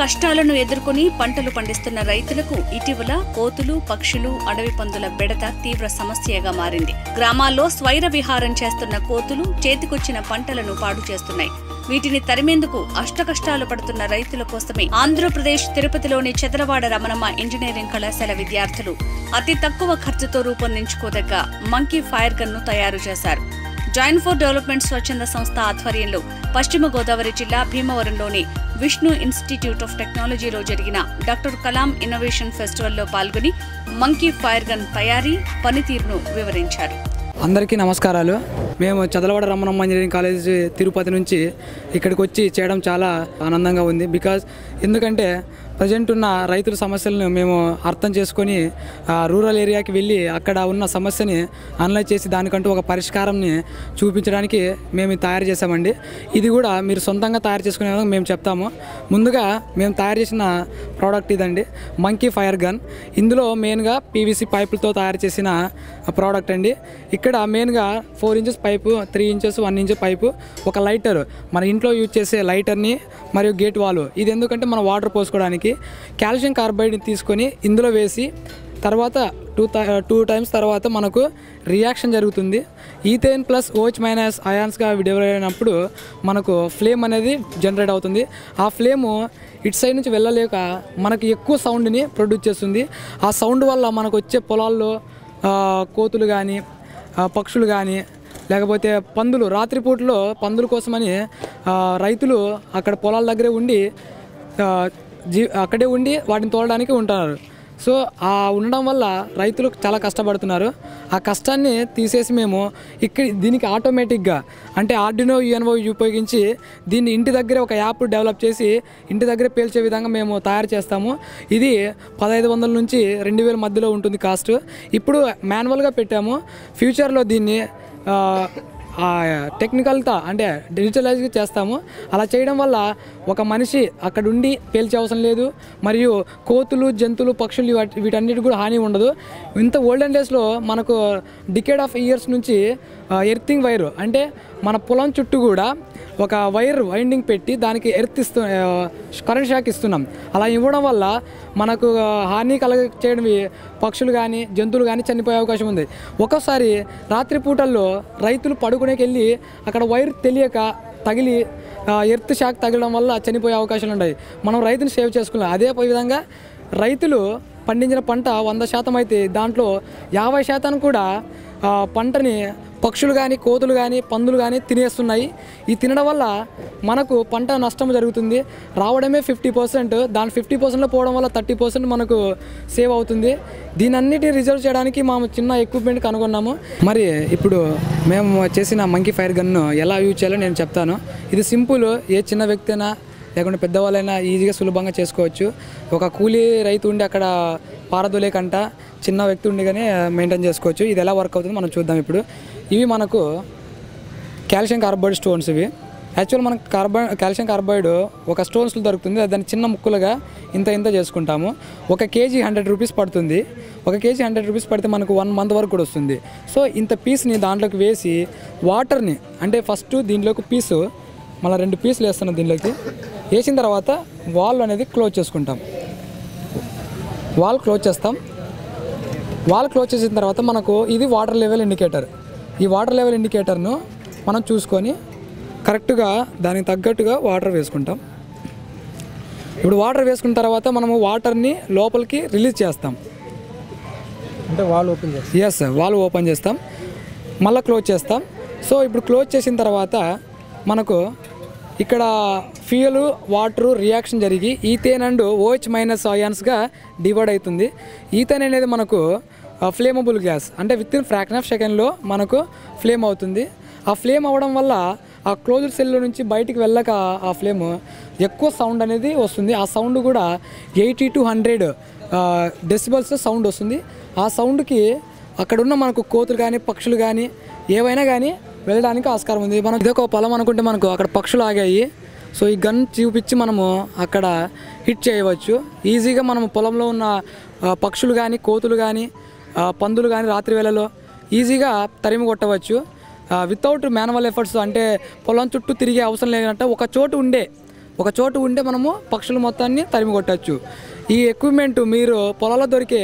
కష్టాలను ఎదుర్కొని పంటలు పండిస్తున్న రైతులకు ఇటీవల కోతులు పక్షులు అడవి పందుల బెడత తీవ్ర సమస్యగా మారింది. గ్రామాల్లో స్వైర విహారం చేస్తున్న కోతులు చేతికొచ్చిన పంటలను పాడు చేస్తున్నాయి. వీటిని తరిమేందుకు అష్టకష్టాలు పడుతున్న రైతుల కోసమే ఆంధ్రప్రదేశ్ తిరుపతిలోని చదరవాడ రమణమ్మ ఇంజనీరింగ్ కళాశాల విద్యార్థులు అతి తక్కువ ఖర్చుతో రూపొందించుకోదగ్గ మంకీ ఫైర్ గన్ను తయారు చేశారు. జాయిన్ ఫర్ డెవలప్మెంట్ స్వచ్ఛంద సంస్థ ఆధ్వర్యంలో పశ్చిమ గోదావరి జిల్లా భీమవరంలోని విష్ణు ఇన్స్టిట్యూట్ ఆఫ్ టెక్నాలజీలో జరిగిన డాక్టర్ కలాం ఇన్నోవేషన్ ఫెస్టివల్లో పాల్గొని మంకీ ఫైర్ గన్ తయారీ పనితీరును వివరించారు. అందరికీ నమస్కారాలు. మేము చదలవాడ రమణమ్మ ఇంజనీరింగ్ కాలేజ్ తిరుపతి నుంచి ఇక్కడికి వచ్చి చేయడం చాలా ఆనందంగా ఉంది. బికాజ్ ఎందుకంటే ప్రజెంట్ ఉన్న రైతుల సమస్యలను మేము అర్థం చేసుకొని రూరల్ ఏరియాకి వెళ్ళి అక్కడ ఉన్న సమస్యని అనలైజ్ చేసి దానికంటూ ఒక పరిష్కారంని చూపించడానికి మేము తయారు చేసామండి ఇది కూడా మీరు సొంతంగా తయారు చేసుకునే విధంగా మేము చెప్తాము. ముందుగా మేము తయారు చేసిన ప్రోడక్ట్ ఇదండి. మంకీ ఫైర్ గన్ ఇందులో మెయిన్గా పీవీసీ పైపులతో తయారు చేసిన ప్రోడక్ట్ అండి. ఇక్కడ మెయిన్గా four inches pipe three inches one inch pipe ఒక లైటర్ మన ఇంట్లో యూజ్ చేసే లైటర్ని మరియు గేట్ వాల్ ఇది ఎందుకంటే మనం వాటర్ పోసుకోవడానికి కాల్షియం కార్బైడ్ని తీసుకొని ఇందులో వేసి తర్వాత టూ టూ టైమ్స్ తర్వాత మనకు రియాక్షన్ జరుగుతుంది. ఈథేన్ ప్లస్ ఓచ్ మైనస్ అయాన్స్గా డెవలప్ అయినప్పుడు మనకు ఫ్లేమ్ అనేది జనరేట్ అవుతుంది. ఆ ఫ్లేము ఇటు సైడ్ నుంచి వెళ్ళలేక మనకి ఎక్కువ సౌండ్ని ప్రొడ్యూస్ చేస్తుంది. ఆ సౌండ్ వల్ల మనకు వచ్చే పొలాల్లో కోతులు కానీ పక్షులు కానీ లేకపోతే పందులు రాత్రిపూటలో పందుల కోసమని రైతులు అక్కడ పొలాల దగ్గరే ఉండి జీ అక్కడే ఉండి వాటిని తోలడానికి ఉంటున్నారు. సో ఆ ఉండడం వల్ల రైతులు చాలా కష్టపడుతున్నారు. ఆ కష్టాన్ని తీసేసి మేము ఇక్కడ దీనికి ఆటోమేటిక్గా అంటే ఆర్డినో యుఎన్ఓ ఉపయోగించి దీన్ని ఇంటి దగ్గర ఒక యాప్ డెవలప్ చేసి ఇంటి దగ్గరే పేల్చే విధంగా మేము తయారు చేస్తాము. ఇది పదహైదు వందల నుంచి రెండు వేల మధ్యలో ఉంటుంది కాస్ట్. ఇప్పుడు మాన్యువల్గా పెట్టాము. ఫ్యూచర్లో దీన్ని టెక్నికల్తో అంటే డిజిటలైజ్గా చేస్తాము. అలా చేయడం వల్ల ఒక మనిషి అక్కడ ఉండి పేల్చే అవసరం లేదు. మరియు కోతులు జంతువులు పక్షులు వీటన్నిటి కూడా హాని ఉండదు. ఇంత ఓల్డెన్ డేస్లో మనకు డికేడ్ ఆఫ్ ఇయర్స్ నుంచి ఎర్తింగ్ వైర్ అంటే మన పొలం చుట్టూ కూడా ఒక వైర్ వైండింగ్ పెట్టి దానికి ఎర్త్ ఇస్తు కరెంట్ షాక్ ఇస్తున్నాం. అలా ఇవ్వడం వల్ల మనకు హాని కలగ చేయడం పక్షులు కానీ జంతువులు కానీ చనిపోయే అవకాశం ఉంది. ఒక్కోసారి రాత్రిపూటల్లో రైతులు పడుకునేకి వెళ్ళి అక్కడ వైర్ తెలియక తగిలి ఎర్త్ షాక్ తగలడం వల్ల చనిపోయే అవకాశాలు ఉన్నాయి. మనం రైతుని సేవ్ చేసుకున్నాం. అదే విధంగా రైతులు పండించిన పంట వంద శాతం అయితే దాంట్లో యాభై శాతం కూడా పంటని పక్షులు కానీ కోతులు కానీ పందులు కానీ తినేస్తున్నాయి. ఈ తినడం వల్ల మనకు పంట నష్టం జరుగుతుంది. రావడమే ఫిఫ్టీ పర్సెంట్. దాని ఫిఫ్టీ పర్సెంట్లో పోవడం వల్ల థర్టీ పర్సెంట్ మనకు సేవ్ అవుతుంది. దీని అన్నిటిని రిజర్వ్ చేయడానికి మేము చిన్న ఎక్విప్మెంట్ కనుగొన్నాము. మరి ఇప్పుడు మేము చేసిన మంకీ ఫైర్ గన్ను ఎలా యూజ్ చేయాలో నేను చెప్తాను. ఇది సింపుల్. ఏ చిన్న వ్యక్తి అయినా లేకుంటే పెద్దవాళ్ళైనా ఈజీగా సులభంగా చేసుకోవచ్చు. ఒక కూలీ రైతు ఉండి అక్కడ పారదోలేకంట చిన్న వ్యక్తి ఉండి కానీ మెయింటైన్ చేసుకోవచ్చు. ఇది ఎలా వర్క్ అవుతుందో మనం చూద్దాం ఇప్పుడు. ఇవి మనకు కాల్షియం కార్బైడ్ స్టోన్స్ ఇవి. యాక్చువల్ మనకు కార్బన్ కాల్షియం కార్బైడ్ ఒక స్టోన్స్లో దొరుకుతుంది. దాన్ని చిన్న ముక్కలుగా ఇంత ఇంత చేసుకుంటాము. ఒక కేజీ హండ్రెడ్ రూపీస్ పడుతుంది. ఒక కేజీ హండ్రెడ్ రూపీస్ పడితే మనకు వన్ మంత్ వరకు కూడా వస్తుంది. సో ఇంత పీస్ని దాంట్లోకి వేసి వాటర్ని అంటే ఫస్ట్ దీంట్లోకి పీసు మళ్ళీ రెండు పీసులు వేస్తున్నాం దీంట్లోకి. వేసిన తర్వాత వాల్ అనేది క్లోజ్ చేసుకుంటాం. వాల్ క్లోజ్ చేస్తాం. వాల్ క్లోజ్ చేసిన తర్వాత మనకు ఇది వాటర్ లెవెల్ ఇండికేటర్. ఈ వాటర్ లెవెల్ ఇండికేటర్ను మనం చూసుకొని కరెక్ట్గా దానికి తగ్గట్టుగా వాటర్ వేసుకుంటాం. ఇప్పుడు వాటర్ వేసుకున్న తర్వాత మనము వాటర్ని లోపలికి రిలీజ్ చేస్తాం. అంటే వాల్ ఓపెన్ చేస్తాం. ఎస్ వాల్ ఓపెన్ చేస్తాం. మళ్ళీ క్లోజ్ చేస్తాం. సో ఇప్పుడు క్లోజ్ చేసిన తర్వాత మనకు ఇక్కడ ఫ్యూయల్ వాటర్ రియాక్షన్ జరిగి ఈథేన్ అండ్ ఓహెచ్ మైనస్ అయాన్స్గా డివైడ్ అవుతుంది. ఈథేన్ అనేది మనకు ఫ్లేమబుల్ గ్యాస్ అంటే విత్ ఇన్ ఫ్రాక్షన్ ఆఫ్ సెకండ్లో మనకు ఫ్లేమ్ అవుతుంది. ఆ ఫ్లేమ్ అవ్వడం వల్ల ఆ క్లోజ్డ్ సెల్ నుంచి బయటికి వెళ్ళక ఆ ఫ్లేమ్ ఎక్కువ సౌండ్ అనేది వస్తుంది. ఆ సౌండ్ కూడా eighty to hundred decibels sound వస్తుంది. ఆ సౌండ్కి అక్కడ ఉన్న మనకు కోతులు కానీ పక్షులు కానీ ఏవైనా కానీ వెళ్ళడానికి ఆస్కారం ఉంది. మనం ఇదొక పొలం అనుకుంటే మనకు అక్కడ పక్షులు ఆగాయి. సో ఈ గన్ చూపించి మనము అక్కడ హిట్ చేయవచ్చు. ఈజీగా మనం పొలంలో ఉన్న పక్షులు కానీ కోతులు కానీ పందులు కానీ రాత్రి వేళలో ఈజీగా తరిమి కొట్టవచ్చు. వితౌట్ మాన్యువల్ ఎఫర్ట్స్ అంటే పొలం చుట్టూ తిరిగే అవసరం లేదంటే ఒక చోటు ఉండే ఒక చోటు ఉంటే మనము పక్షులు మొత్తాన్ని తరిమి కొట్టచ్చు. ఈ ఎక్విప్మెంట్ మీరు పొలంలో దొరికే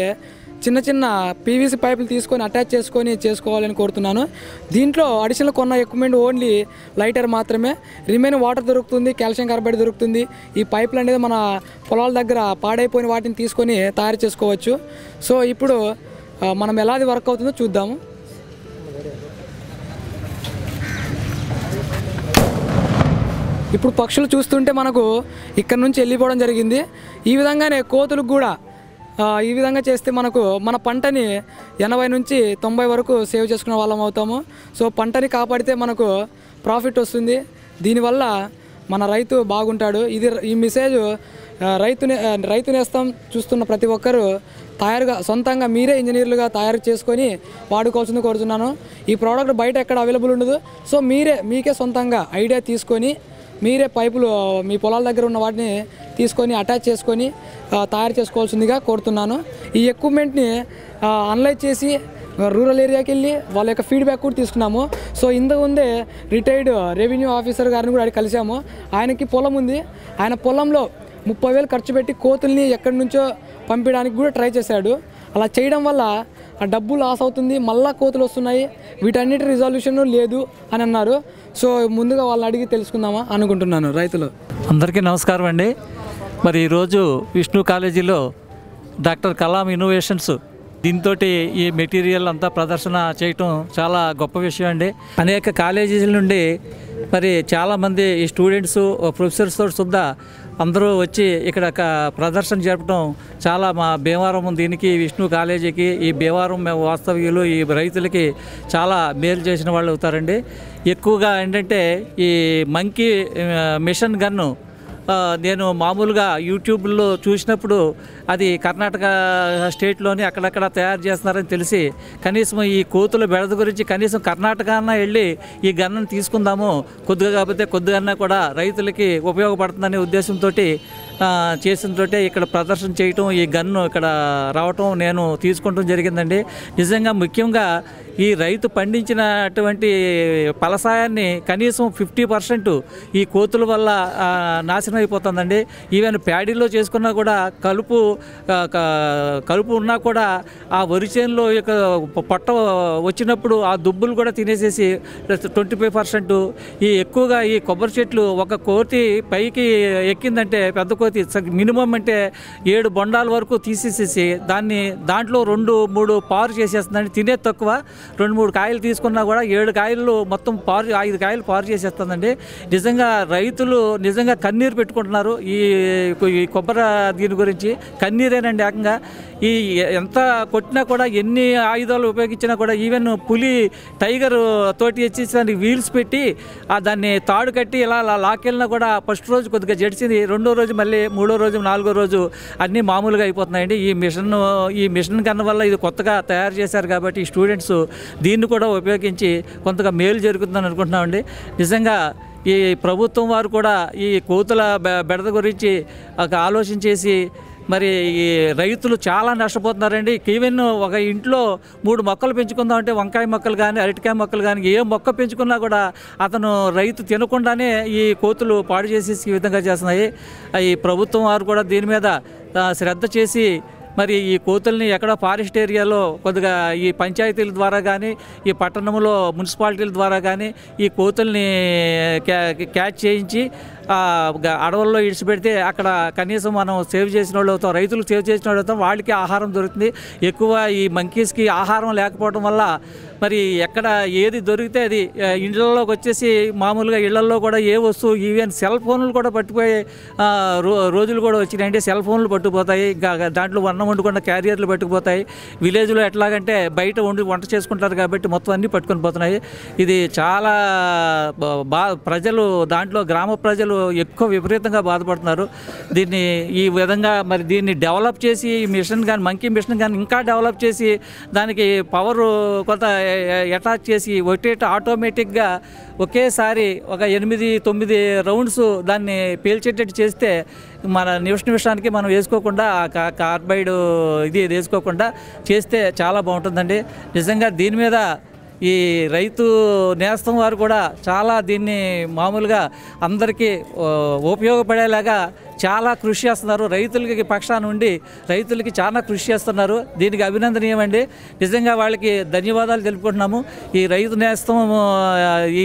చిన్న చిన్న పీవీసీ పైపులు తీసుకొని అటాచ్ చేసుకొని చేసుకోవాలని కోరుతున్నాను. దీంట్లో అడిషనల్ కొన్న ఎక్విప్మెంట్ ఓన్లీ లైటర్ మాత్రమే. రిమైన్ వాటర్ దొరుకుతుంది కాల్షియం కార్బైడ్ దొరుకుతుంది. ఈ పైపులు అనేది మన పొలాల దగ్గర పాడైపోయిన వాటిని తీసుకొని తయారు చేసుకోవచ్చు. సో ఇప్పుడు మనం ఎలా అది వర్క్ అవుతుందో చూద్దాము. ఇప్పుడు పక్షులు చూస్తుంటే మనకు ఇక్కడ నుంచి వెళ్ళిపోవడం జరిగింది. ఈ విధంగానే కోతులకు కూడా ఈ విధంగా చేస్తే మనకు మన పంటని ఎనభై నుంచి తొంభై వరకు సేవ్ చేసుకునే వాళ్ళం అవుతాము. సో పంటని కాపాడితే మనకు ప్రాఫిట్ వస్తుంది. దీనివల్ల మన రైతు బాగుంటాడు. ఇది ఈ మెసేజ్ ఆ, రైతుని రైతు నేస్తం చూస్తున్న ప్రతి ఒక్కరూ తయారుగా సొంతంగా మీరే ఇంజనీర్లుగా తయారు చేసుకొని వాడుకోవాల్సింది కోరుతున్నాను. ఈ ప్రోడక్ట్ బయట ఎక్కడ అవైలబుల్ ఉండదు. సో మీరే మీకే సొంతంగా ఐడియా తీసుకొని మీరే పైపులు మీ పొలాల దగ్గర ఉన్న వాటిని తీసుకొని అటాచ్ చేసుకొని తయారు చేసుకోవాల్సిందిగా కోరుతున్నాను. ఈ ఎక్విప్మెంట్ని అనలైజ్ చేసి రూరల్ ఏరియాకి వెళ్ళి వాళ్ళ యొక్క ఫీడ్బ్యాక్ కూడా తీసుకున్నాము. సో ఇంతకు ముందే రిటైర్డ్ రెవెన్యూ ఆఫీసర్ గారిని కూడా అడిగి కలిసాము ఆయనకి పొలం ఉంది. ఆయన పొలంలో ముప్పై వేలు ఖర్చు పెట్టి కోతుల్ని ఎక్కడి నుంచో పంపించడానికి కూడా ట్రై చేశాడు. అలా చేయడం వల్ల ఆ డబ్బు లాస్ అవుతుంది మళ్ళా కోతులు వస్తున్నాయి వీటన్నిటి రిజల్యూషన్ లేదు అని అన్నారు. సో ముందుగా వాళ్ళని అడిగి తెలుసుకుందామా అనుకుంటున్నాను రైతులు. అందరికీ నమస్కారం అండి. మరి ఈరోజు విష్ణు కాలేజీలో డాక్టర్ కలాం ఇన్నోవేషన్స్ దీంతో ఈ మెటీరియల్ అంతా ప్రదర్శన చేయటం చాలా గొప్ప విషయం అండి. అనేక కాలేజీల నుండి మరి చాలామంది ఈ స్టూడెంట్స్ ప్రొఫెసర్స్తో సుద్దా అందరూ వచ్చి ఇక్కడ ఒక ప్రదర్శన జరపడం చాలా మా భీమవరం దీనికి విష్ణు కాలేజీకి ఈ భీమవరం వాస్తవ్యులు ఈ రైతులకి చాలా మేలు చేసిన వాళ్ళు అవుతారండి. ఎక్కువగా ఏంటంటే ఈ మంకీ మిషన్ గన్ను నేను మామూలుగా యూట్యూబ్లో చూసినప్పుడు అది కర్ణాటక స్టేట్లోని అక్కడక్కడ తయారు చేస్తున్నారని తెలిసి కనీసం ఈ కోతుల బెడద గురించి కనీసం కర్ణాటక అన్న వెళ్ళి ఈ గన్ను తీసుకుందాము. కొద్దిగా కాకపోతే కొద్దిగా కూడా రైతులకి ఉపయోగపడుతుందనే ఉద్దేశంతో చేసిన ఇక్కడ ప్రదర్శన చేయటం ఈ గన్ను ఇక్కడ రావటం నేను తీసుకుంటం జరిగిందండి. నిజంగా ముఖ్యంగా ఈ రైతు పండించినటువంటి ఫలసాయాన్ని కనీసం ఫిఫ్టీ పర్సెంట్ ఈ కోతుల వల్ల నాశనం అయిపోతుందండి. ఈవెన్ ప్యాడీలో చేసుకున్నా కూడా కలుపు కలుపు ఉన్నా కూడా ఆ వరి చేనులో యొక్క పొట్ట వచ్చినప్పుడు ఆ దుబ్బులు కూడా తినేసేసి ట్వంటీ ఫైవ్ పర్సెంట్. ఈ ఎక్కువగా ఈ కొబ్బరి చెట్లు ఒక కోతి పైకి ఎక్కిందంటే పెద్ద కోతి మినిమం అంటే ఏడు బొండాల వరకు తీసేసేసి దాన్ని దాంట్లో రెండు మూడు పారు చేసేస్తుందండి. తినే తక్కువ. రెండు మూడు కాయలు తీసుకున్నా కూడా ఏడు కాయలు మొత్తం పారు ఐదు కాయలు పారు చేసేస్తుందండి. నిజంగా రైతులు నిజంగా కన్నీరు పెట్టుకుంటున్నారు. ఈ కొబ్బరి దీని గురించి కన్నీరేనండి ఏకంగా. ఈ ఎంత కొట్టినా కూడా ఎన్ని ఆయుధాలు ఉపయోగించినా కూడా ఈవెన్ పులి టైగర్ తోటి వచ్చేసి దానికి వీల్స్ పెట్టి ఆ దాన్ని తాడు కట్టి ఇలా అలా లాకెళ్ళినా కూడా ఫస్ట్ రోజు కొద్దిగా జడిచింది రెండో రోజు మళ్ళీ మూడో రోజు నాలుగో రోజు అన్నీ మామూలుగా అయిపోతున్నాయండి. ఈ మిషన్ ఈ మిషన్ కన్నా వల్ల ఇది కొత్తగా తయారు చేశారు కాబట్టి ఈ స్టూడెంట్స్ దీన్ని కూడా ఉపయోగించి కొంతగా మేలు జరుగుతుందని అనుకుంటున్నామండి. నిజంగా ఈ ప్రభుత్వం వారు కూడా ఈ కోతుల బె- బెడద గురించి ఒక ఆలోచన చేసి మరి ఈ రైతులు చాలా నష్టపోతున్నారండి. ఈవెన్ ఒక ఇంట్లో మూడు మొక్కలు పెంచుకుందామంటే వంకాయ మొక్కలు కానీ అరటికాయ మొక్కలు కానీ ఏ మొక్క పెంచుకున్నా కూడా అతను రైతు తినకుండానే ఈ కోతులు పాడు చేసేసి ఈ విధంగా చేస్తున్నాయి. ఈ ప్రభుత్వం వారు కూడా దీని మీద శ్రద్ధ చేసి మరి ఈ కోతుల్ని ఎక్కడో ఫారెస్ట్ ఏరియాలో కొద్దిగా ఈ పంచాయతీల ద్వారా కానీ ఈ పట్టణంలో మున్సిపాలిటీల ద్వారా కానీ ఈ కోతుల్ని క్యా- క్యాచ్ చేయించి అడవుల్లో ఇడిచిపెడితే అక్కడ కనీసం మనం సేవ్ చేసిన వాళ్ళు అవుతాం రైతులు సేవ్ చేసిన వాళ్ళు అవుతాం వాళ్ళకి ఆహారం దొరుకుతుంది. ఎక్కువ ఈ మంకీస్కి ఆహారం లేకపోవడం వల్ల మరి ఎక్కడ ఏది దొరికితే అది ఆ, వచ్చేసి మామూలుగా ఇళ్ళలో కూడా ఏ వస్తువు ఈవెన్ సెల్ ఫోన్లు కూడా పట్టుకుపోయే రో రోజులు కూడా వచ్చినాయంటే సెల్ ఫోన్లు పట్టుకుపోతాయి. ఇంకా దాంట్లో అన్నం వండుకున్న క్యారియర్లు పట్టుకుపోతాయి. విలేజ్లో ఎట్లాగంటే బయట వండి వంట చేసుకుంటారు కాబట్టి మొత్తం అన్నీ పట్టుకొని పోతున్నాయి. ఇది చాలా బా- బా ప్రజలు దాంట్లో గ్రామ ప్రజలు ఎక్కువ విపరీతంగా బాధపడుతున్నారు. దీన్ని ఈ విధంగా మరి దీన్ని డెవలప్ చేసి ఈ మిషన్ కానీ మంకీ మిషన్ కానీ ఇంకా డెవలప్ చేసి దానికి పవర్ కొంత అటాచ్ చేసి ఒకటేట ఆటోమేటిక్గా ఒకేసారి ఒక ఎనిమిది తొమ్మిది రౌండ్స్ దాన్ని పేల్చేటట్టు చేస్తే మన నిమిష నిమిషానికి మనం వేసుకోకుండా ఆ కార్బైడ్ ఇది వేసుకోకుండా చేస్తే చాలా బాగుంటుందండి. నిజంగా దీని మీద ఈ రైతు నేస్తం వారు కూడా చాలా దీన్ని మామూలుగా అందరికీ ఉపయోగపడేలాగా చాలా కృషి చేస్తున్నారు. రైతులకి పక్షాన ఉండి రైతులకి చాలా కృషి చేస్తున్నారు. దీనికి అభినందనీయమండి. నిజంగా వాళ్ళకి ధన్యవాదాలు తెలుపుకుంటున్నాము. ఈ రైతు నేస్తం ఈ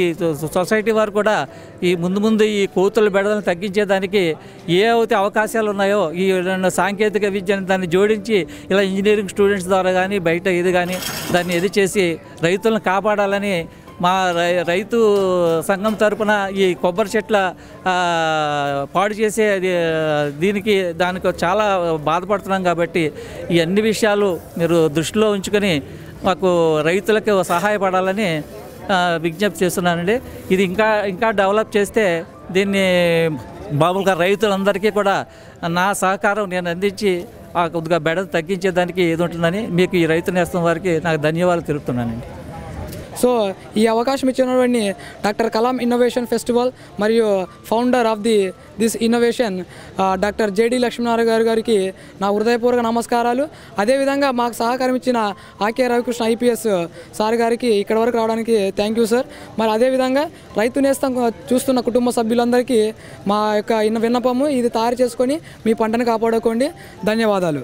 సొసైటీ వారు కూడా ఈ ముందు ముందు ఈ కోతుల బెడలను తగ్గించేదానికి ఏ అయితే అవకాశాలు ఉన్నాయో ఈ సాంకేతిక విద్యను దాన్ని జోడించి ఇలా ఇంజనీరింగ్ స్టూడెంట్స్ ద్వారా కానీ బయట ఇది కానీ దాన్ని ఇది చేసి రైతులను కాపాడాలని మా రై- రైతు సంఘం తరపున ఈ కొబ్బరి చెట్ల పాడు చేసే అది, దీనికి దానికి చాలా బాధపడుతున్నాం కాబట్టి ఈ అన్ని విషయాలు మీరు దృష్టిలో ఉంచుకొని మాకు రైతులకు సహాయపడాలని విజ్ఞప్తి చేస్తున్నానండి. ఇది ఇంకా ఇంకా డెవలప్ చేస్తే దీన్ని మామూలుగా రైతులందరికీ కూడా నా సహకారం నేను అందించి ఆ కొద్దిగా బెడ తగ్గించేదానికి ఏది ఉంటుందని మీకు ఈ రైతు నేస్తం వారికి నాకు ధన్యవాదాలు తెలుపుతున్నానండి. సో ఈ అవకాశం ఇచ్చినటువంటి డాక్టర్ కలాం ఇన్నోవేషన్ ఫెస్టివల్ మరియు founder of the this innovation doctor JD Lakshminarayana గారు గారికి నా హృదయపూర్వక నమస్కారాలు. అదేవిధంగా మాకు సహకారం ఇచ్చిన ఆకే రవికృష్ణ ఐపీఎస్ సార్ గారికి ఇక్కడ వరకు రావడానికి థ్యాంక్ యూ సార్ మరి అదేవిధంగా రైతు నేస్తం చూస్తున్న కుటుంబ సభ్యులందరికీ మా యొక్క ఇన్న విన్నపము ఇది తయారు చేసుకొని మీ పంటను కాపాడుకోండి. ధన్యవాదాలు.